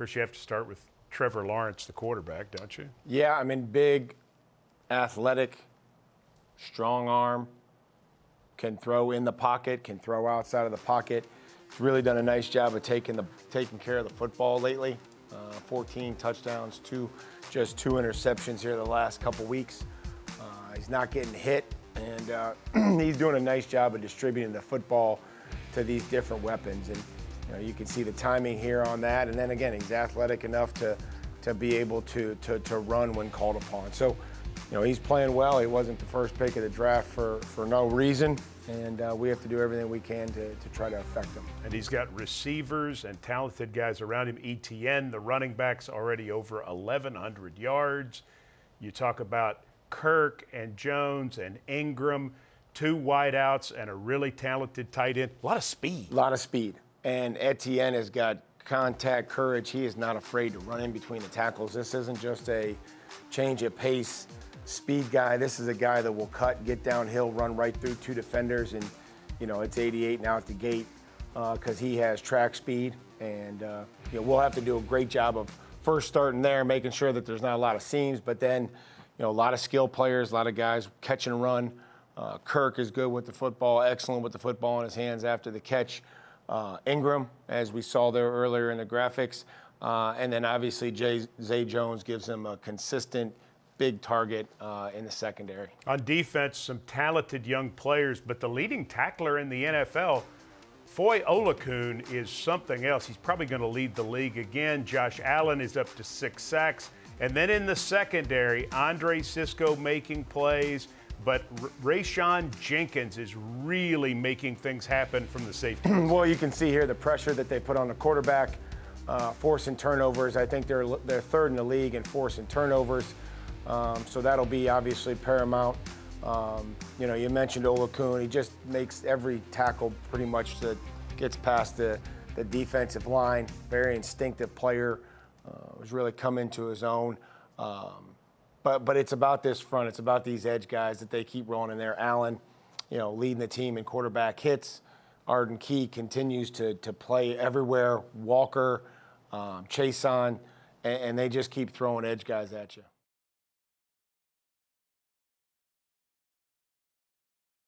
course, you have to start with Trevor Lawrence, the quarterback, don't you? Yeah, I mean, big, athletic, strong arm, can throw in the pocket, can throw outside of the pocket. Really done a nice job of taking the taking care of the football lately. Uh, 14 touchdowns, two just two interceptions here the last couple weeks. Uh, he's not getting hit, and uh, he's doing a nice job of distributing the football to these different weapons. And you, know, you can see the timing here on that. And then again, he's athletic enough to to be able to to, to run when called upon. So you know, he's playing well. He wasn't the first pick of the draft for, for no reason, and uh, we have to do everything we can to, to try to affect him. And he's got receivers and talented guys around him. Etienne, the running backs, already over 1,100 yards. You talk about Kirk and Jones and Engram, two wideouts and a really talented tight end. A lot of speed. A lot of speed. And Etienne has got contact courage. He is not afraid to run in between the tackles. This isn't just a change of pace speed guy. This is a guy that will cut, get downhill, run right through two defenders, and you know it's 88 now at the gate because uh, he has track speed, and uh, you know we'll have to do a great job of first starting there, making sure that there's not a lot of seams, but then you know a lot of skill players, a lot of guys catch and run. Uh, Kirk is good with the football, excellent with the football in his hands after the catch. Uh, Engram, as we saw there earlier in the graphics, uh, and then obviously Jay, Zay Jones gives him a consistent big target uh, in the secondary. On defense, some talented young players, but the leading tackler in the NFL, Foy Oluokun, is something else. He's probably going to lead the league again. Josh Allen is up to six sacks. And then in the secondary, Andre Cisco making plays, but Rayshawn Jenkins is really making things happen from the safety. well, you can see here the pressure that they put on the quarterback, uh, forcing turnovers. I think they're, they're third in the league in forcing turnovers. Um, so that'll be obviously paramount. Um, you know, you mentioned Oluokun. He just makes every tackle pretty much that gets past the, the defensive line. Very instinctive player. Uh, has really come into his own. Um, but but it's about this front. It's about these edge guys that they keep rolling in there. Allen, you know, leading the team in quarterback hits. Arden Key continues to to play everywhere. Walker, um, Chaisson, and, and they just keep throwing edge guys at you.